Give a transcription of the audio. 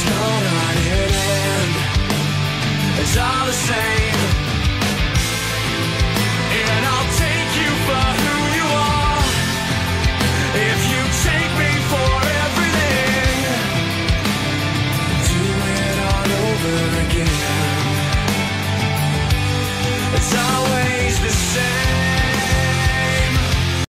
snow not in end It's all the same. And I'll take you for who you are if you take me for everything. Do it all over again. It's all.